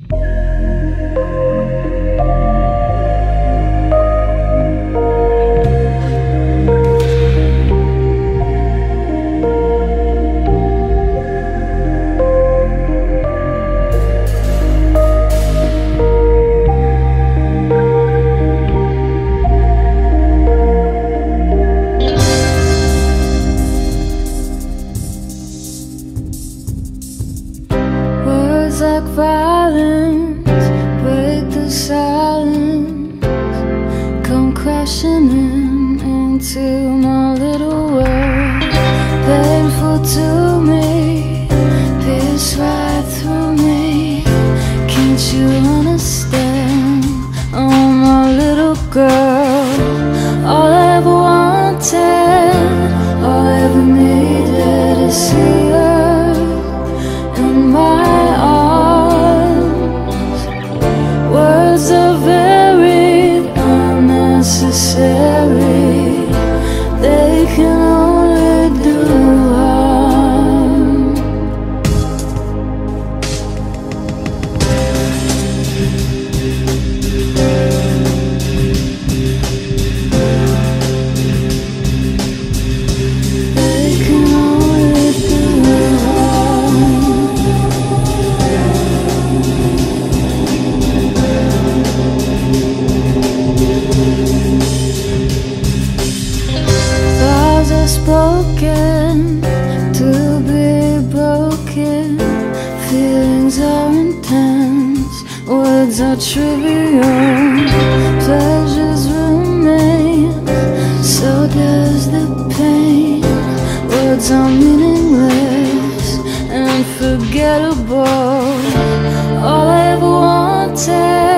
Música Feelings are intense. Words are trivial. Pleasures remain. So does the pain. Words are meaningless And forgettable. All I've wanted